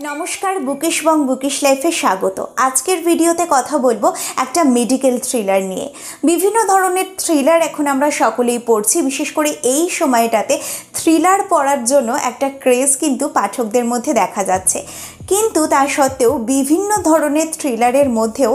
নমস্কার, বুকিশ বং, বুকিশ লাইফে স্বাগত। আজকের ভিডিওতে কথা বলব একটা মেডিকেল থ্রিলার নিয়ে। বিভিন্ন ধরনের থ্রিলার এখন আমরা সকলেই পড়ছি, বিশেষ করে এই সময়টাতে থ্রিলার পড়ার জন্য একটা ক্রেজ কিন্তু পাঠকদের মধ্যে দেখা যাচ্ছে। কিন্তু তা সত্ত্বেও বিভিন্ন ধরনের থ্রিলারের মধ্যেও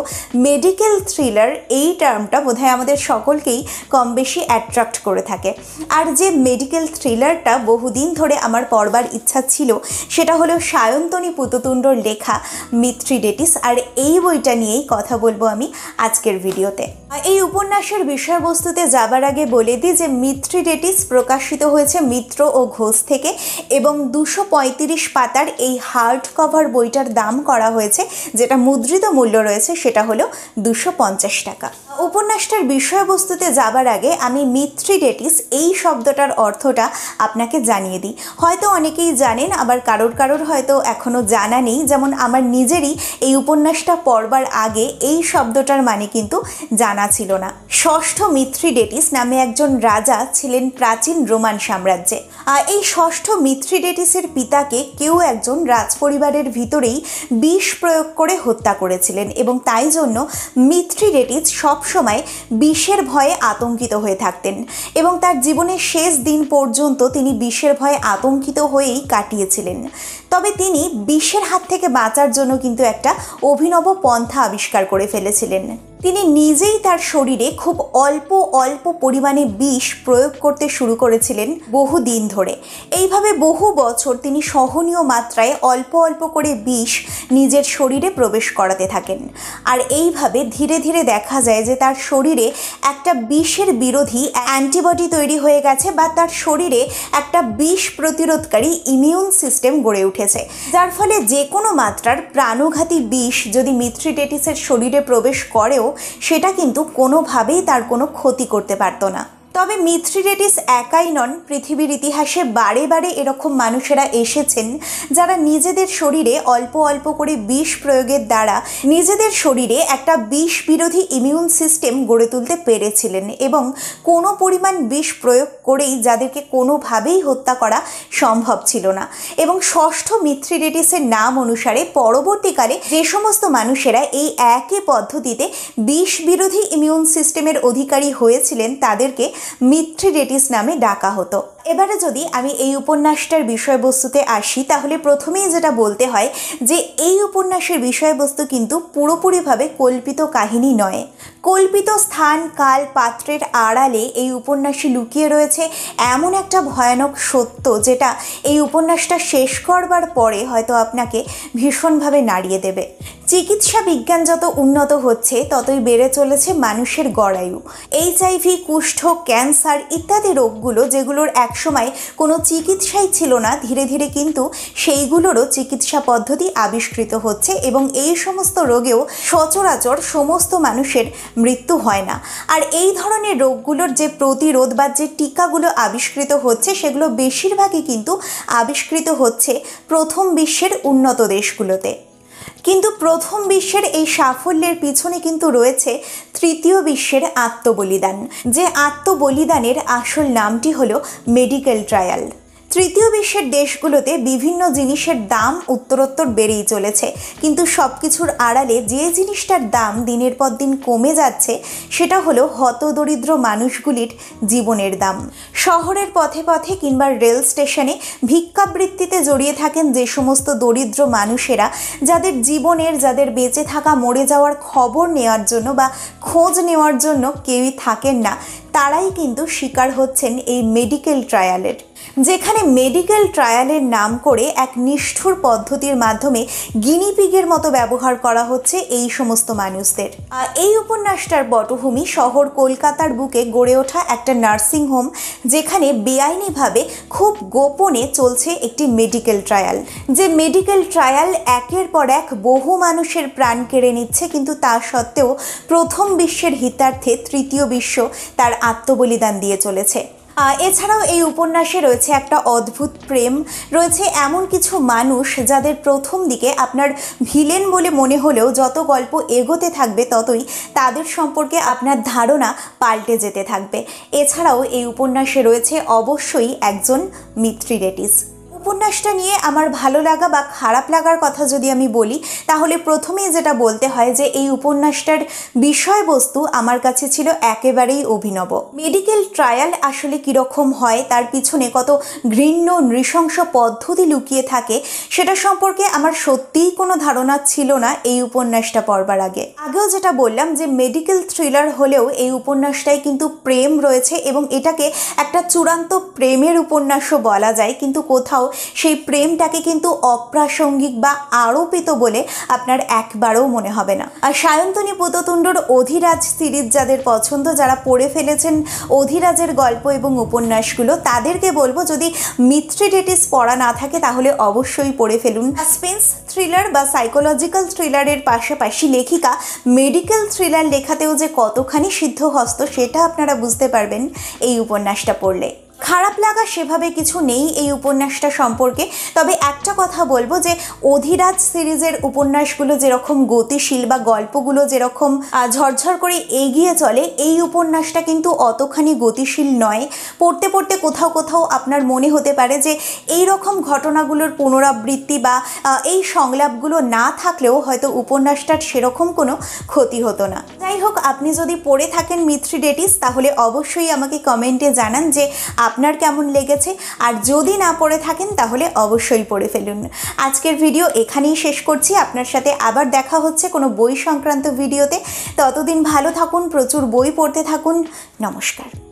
মেডিকেল থ্রিলার এই টার্মটা বোধহয় আমাদের সকলকেই কম বেশি অ্যাট্রাক্ট করে থাকে। আর যে মেডিকেল থ্রিলারটা বহুদিন ধরে আমার পড়বার ইচ্ছা ছিল, সেটা হলো সায়ন্তনী পুততুণ্ডর লেখা মিথ্রিডেটিস আর এই বইটা নিয়েই কথা বলব আমি আজকের ভিডিওতে। এই উপন্যাসের বিষয়বস্তুতে যাবার আগে বলে দিই যে মিত্রিডেটিস প্রকাশিত হয়েছে মিত্র ও ঘোষ থেকে এবং দুশো পঁয়ত্রিশ পাতার এই হার্ড কভার বইটার দাম করা হয়েছে, যেটা মুদ্রিত মূল্য রয়েছে, সেটা হলো দুশো পঞ্চাশ টাকা। উপন্যাসটার বিষয়বস্তুতে যাবার আগে আমি মিথ্রিডেটিস এই শব্দটার অর্থটা আপনাকে জানিয়ে দিই। হয়তো অনেকেই জানেন, আবার কারোর কারোর হয়তো এখনও জানা নেই। যেমন আমার নিজেরই এই উপন্যাসটা পড়বার আগে এই শব্দটার মানে কিন্তু জানা ছিল না। ষষ্ঠ মিথ্রিডেটিস নামে একজন রাজা ছিলেন প্রাচীন রোমান সাম্রাজ্যে। এই ষষ্ঠ মিথ্রিডেটিসের পিতাকে কেউ একজন রাজপরিবারের ভিতরেই বিষ প্রয়োগ করে হত্যা করেছিলেন এবং তাই জন্য মিথ্রিডেটিস সবসময় বিষের ভয়ে আতঙ্কিত হয়ে থাকতেন এবং তার জীবনের শেষ দিন পর্যন্ত তিনি বিষের ভয়ে আতঙ্কিত হয়েই কাটিয়েছিলেন। তবে তিনি বিষের হাত থেকে বাঁচার জন্য কিন্তু একটা অভিনব পন্থা আবিষ্কার করে ফেলেছিলেন। তিনি নিজেই তার শরীরে খুব অল্প অল্প পরিমাণে বিষ প্রয়োগ করতে শুরু করেছিলেন বহু দিন ধরে। এইভাবে বহু বছর তিনি সহনীয় মাত্রায় অল্প অল্প করে বিষ নিজের শরীরে প্রবেশ করাতে থাকেন। আর এইভাবে ধীরে ধীরে দেখা যায় যে তার শরীরে একটা বিষের বিরোধী অ্যান্টিবডি তৈরি হয়ে গেছে বা তার শরীরে একটা বিষ প্রতিরোধকারী ইমিউন সিস্টেম গড়ে উঠেছে। যার ফলে যে কোনো মাত্রার প্রাণঘাতী বিষ যদি মিথ্রিটেটিসের শরীরে প্রবেশ করেও সেটা কিন্তু কোনোভাবেই তার কোনো ক্ষতি করতে পারত না। তবে মিথ্রিডেটিস একাই নন, পৃথিবীর ইতিহাসে বারে বারে এরকম মানুষেরা এসেছেন যারা নিজেদের শরীরে অল্প অল্প করে বিষ প্রয়োগের দ্বারা নিজেদের শরীরে একটা বিষ বিরোধী ইমিউন সিস্টেম গড়ে তুলতে পেরেছিলেন এবং কোনো পরিমাণ বিষ প্রয়োগ করেই যাদেরকে কোনোভাবেই হত্যা করা সম্ভব ছিল না। এবং ষষ্ঠ মিথ্রিডেটিসের নাম অনুসারে পরবর্তীকালে যে সমস্ত মানুষেরা এই একই পদ্ধতিতে বিষ বিরোধী ইমিউন সিস্টেমের অধিকারী হয়েছিলেন, তাদেরকে মিথ্রিডেটিস নামে ডাকা হতো। এবারে যদি আমি এই উপন্যাসটার বিষয়বস্তুতে আসি, তাহলে প্রথমেই যেটা বলতে হয় যে এই উপন্যাসের বিষয়বস্তু কিন্তু পুরোপুরিভাবে কল্পিত কাহিনী নয়। কল্পিত স্থান, কাল, পাত্রের আড়ালে এই উপন্যাসে লুকিয়ে রয়েছে। এমন একটা ভয়ানক সত্য যেটা এই উপন্যাসটা শেষ করবার পরে হয়তো আপনাকে ভীষণভাবে নাড়িয়ে দেবে। চিকিৎসা বিজ্ঞান যত উন্নত হচ্ছে, ততই বেড়ে চলেছে মানুষের গড়ায়ু। এইচআইভি, কুষ্ঠ, ক্যান্সার ইত্যাদি রোগগুলো যেগুলোর একসময় কোনো চিকিৎসাই ছিল না, ধীরে ধীরে কিন্তু সেইগুলোরও চিকিৎসা পদ্ধতি আবিষ্কৃত হচ্ছে এবং এই সমস্ত রোগেও সচরাচর সমস্ত মানুষের মৃত্যু হয় না। আর এই ধরনের রোগগুলোর যে প্রতিরোধ বা যে টিকাগুলো আবিষ্কৃত হচ্ছে, সেগুলো বেশিরভাগই কিন্তু আবিষ্কৃত হচ্ছে প্রথম বিশ্বের উন্নত দেশগুলোতে। কিন্তু প্রথম বিশ্বের এই সাফল্যের পিছনে কিন্তু রয়েছে তৃতীয় বিশ্বের আত্মবলিদান। যে আত্মবলিদানের আসল নামটি হলো মেডিকেল ট্রায়াল। তৃতীয় বিশ্বের দেশগুলোতে বিভিন্ন জিনিসের দাম উত্তরোত্তর বেড়েই চলেছে। কিন্তু সব কিছুর আড়ালে যে জিনিসটার দাম দিনের পর দিন কমে যাচ্ছে, সেটা হলো হতদরিদ্র মানুষগুলির জীবনের দাম। শহরের পথে পথে কিংবা রেল স্টেশনে ভিক্ষাবৃত্তিতে জড়িয়ে থাকেন যে সমস্ত দরিদ্র মানুষেরা, যাদের জীবনের, যাদের বেঁচে থাকা, মরে যাওয়ার খবর নেওয়ার জন্য বা খোঁজ নেওয়ার জন্য কেউই থাকেন না, তারাই কিন্তু শিকার হচ্ছেন এই মেডিকেল ট্রায়ালের। যেখানে মেডিকেল ট্রায়ালের নাম করে এক নিষ্ঠুর পদ্ধতির মাধ্যমে গিনিপিগের মতো ব্যবহার করা হচ্ছে এই সমস্ত মানুষদের। এই উপন্যাসটার পটভূমি শহর কলকাতার বুকে গড়ে ওঠা একটা নার্সিং হোম যেখানে বেআইনিভাবে খুব গোপনে চলছে একটি মেডিকেল ট্রায়াল যে মেডিকেল ট্রায়াল একের পর এক বহু মানুষের প্রাণ কেড়ে নিচ্ছে, কিন্তু তা সত্ত্বেও প্রথম বিশ্বের হিতার্থে তৃতীয় বিশ্ব তার আত্মবলিদান দিয়ে চলেছে। এছাড়াও এই উপন্যাসে রয়েছে একটা অদ্ভুত প্রেম। রয়েছে এমন কিছু মানুষ যাদের প্রথম দিকে আপনার ভিলেন বলে মনে হলেও যত গল্প এগোতে থাকবে ততই তাদের সম্পর্কে আপনার ধারণা পাল্টে যেতে থাকবে। এছাড়াও এই উপন্যাসে রয়েছে অবশ্যই একজন মিত্রিরেটিস উপন্যাসটা নিয়ে আমার ভালো লাগা বা খারাপ লাগার কথা যদি আমি বলি, তাহলে প্রথমেই যেটা বলতে হয় যে এই উপন্যাসটার বিষয়বস্তু আমার কাছে ছিল একেবারেই অভিনব। মেডিকেল ট্রায়াল আসলে কীরকম হয়, তার পিছনে কত ঘৃণ্য, নৃশংস পদ্ধতি লুকিয়ে থাকে, সেটা সম্পর্কে আমার সত্যিই কোনো ধারণা ছিল না এই উপন্যাসটা পড়বার আগে। আগেও যেটা বললাম যে মেডিকেল থ্রিলার হলেও এই উপন্যাসটায় কিন্তু প্রেম রয়েছে এবং এটাকে একটা চূড়ান্ত প্রেমের উপন্যাসও বলা যায়, কিন্তু কোথাও সেই প্রেমটাকে কিন্তু অপ্রাসঙ্গিক বা আরোপিত বলে আপনার একবারও মনে হবে না। আর সায়ন্তনী পুততুণ্ডর অধিরাজ সিরিজ যাদের পছন্দ, যারা পড়ে ফেলেছেন অধিরাজের গল্প এবং উপন্যাসগুলো, তাদেরকে বলব যদি মিথ্রিডেটিস পড়া না থাকে, তাহলে অবশ্যই পড়ে ফেলুন। সাসপেন্স থ্রিলার বা সাইকোলজিক্যাল থ্রিলারের পাশাপাশি লেখিকা, মেডিকেল থ্রিলার লেখাতেও যে কতখানি সিদ্ধহস্ত, সেটা আপনারা বুঝতে পারবেন এই উপন্যাসটা পড়লে। খারাপ লাগা সেভাবে কিছু নেই এই উপন্যাসটা সম্পর্কে। তবে একটা কথা বলব যে অধিরাজ সিরিজের উপন্যাসগুলো যেরকম গতিশীল বা গল্পগুলো যেরকম ঝরঝর করে এগিয়ে চলে, এই উপন্যাসটা কিন্তু অতখানি গতিশীল নয়। পড়তে পড়তে কোথাও কোথাও আপনার মনে হতে পারে যে এই রকম ঘটনাগুলোর পুনরাবৃত্তি বা এই সংলাপগুলো না থাকলেও হয়তো উপন্যাসটার সেরকম কোনো ক্ষতি হতো না। যাই হোক, আপনি যদি পড়ে থাকেন মিথ্রিডেটিস তাহলে অবশ্যই আমাকে কমেন্টে জানান যে আপনার কেমন লেগেছে? আর যদি না পড়ে থাকেন, তাহলে অবশ্যই পড়ে ফেলুন। আজকের ভিডিও এখানেই শেষ করছি। আপনার সাথে আবার দেখা হচ্ছে কোনো বই সংক্রান্ত ভিডিওতে। ততদিন ভালো থাকুন, প্রচুর বই পড়তে থাকুন। নমস্কার।